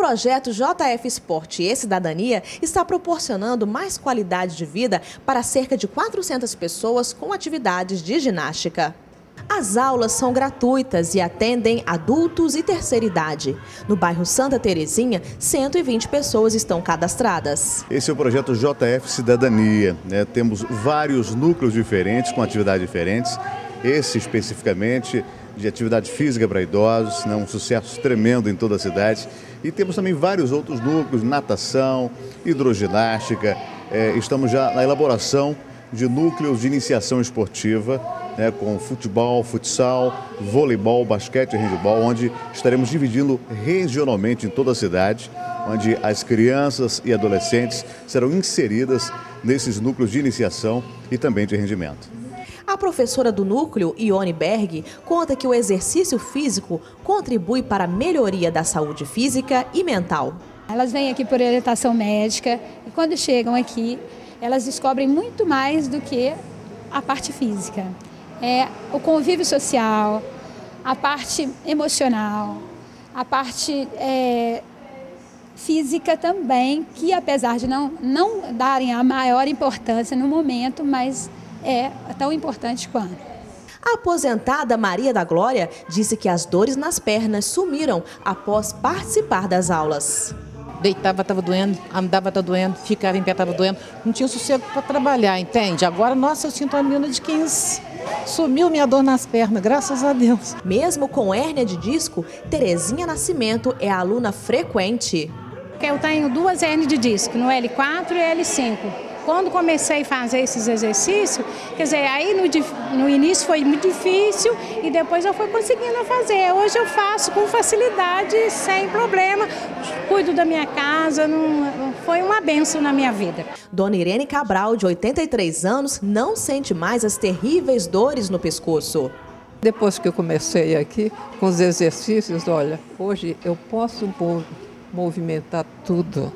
projeto JF Esporte e Cidadania está proporcionando mais qualidade de vida para cerca de 400 pessoas com atividades de ginástica. As aulas são gratuitas e atendem adultos e terceira idade. No bairro Santa Terezinha, 120 pessoas estão cadastradas. Esse é o projeto JF Cidadania. Né? Temos vários núcleos diferentes, com atividades diferentes. Esse especificamente de atividade física para idosos, né? um sucesso tremendo em toda a cidade. E temos também vários outros núcleos, natação, hidroginástica. É, estamos já na elaboração de núcleos de iniciação esportiva, né, com futebol, futsal, voleibol, basquete e handebol, onde estaremos dividindo regionalmente em toda a cidade, onde as crianças e adolescentes serão inseridas nesses núcleos de iniciação e também de rendimento. Professora do núcleo, Ione Berg, conta que o exercício físico contribui para a melhoria da saúde física e mental. Elas vêm aqui por orientação médica e quando chegam aqui, elas descobrem muito mais do que a parte física. É o convívio social, a parte emocional, a parte é, física também, que apesar de não, não darem a maior importância no momento, mas é tão importante quanto. A aposentada Maria da Glória disse que as dores nas pernas sumiram após participar das aulas. Deitava, estava doendo, andava, estava doendo, ficava em pé, estava doendo. Não tinha sossego para trabalhar, entende? Agora, nossa, eu sinto uma menina de 15. Sumiu minha dor nas pernas, graças a Deus. Mesmo com hérnia de disco, Terezinha Nascimento é aluna frequente. Eu tenho duas hérnias de disco, no L4 e L5. Quando comecei a fazer esses exercícios, quer dizer, aí no, no início foi muito difícil e depois eu fui conseguindo fazer. Hoje eu faço com facilidade, sem problema, cuido da minha casa, não, foi uma benção na minha vida. Dona Irene Cabral, de 83 anos, não sente mais as terríveis dores no pescoço. Depois que eu comecei aqui com os exercícios, olha, hoje eu posso movimentar tudo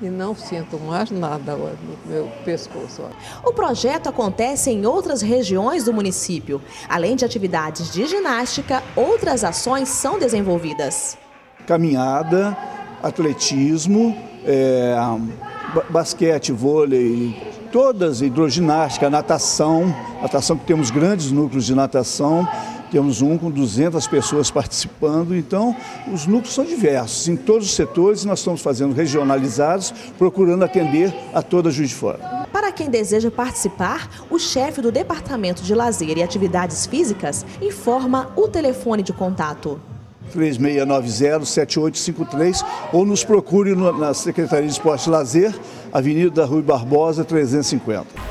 e não sinto mais nada no meu pescoço. O projeto acontece em outras regiões do município. Além de atividades de ginástica, outras ações são desenvolvidas. Caminhada, atletismo, é, basquete, vôlei, todas, hidroginástica, natação, natação que temos grandes núcleos de natação, temos um com 200 pessoas participando, então os núcleos são diversos, em todos os setores nós estamos fazendo regionalizados, procurando atender a toda a Juiz de Fora. Para quem deseja participar, o chefe do Departamento de Lazer e Atividades Físicas informa o telefone de contato. 3690-7853 ou nos procure na Secretaria de Esporte e Lazer, Avenida Rui Barbosa 350.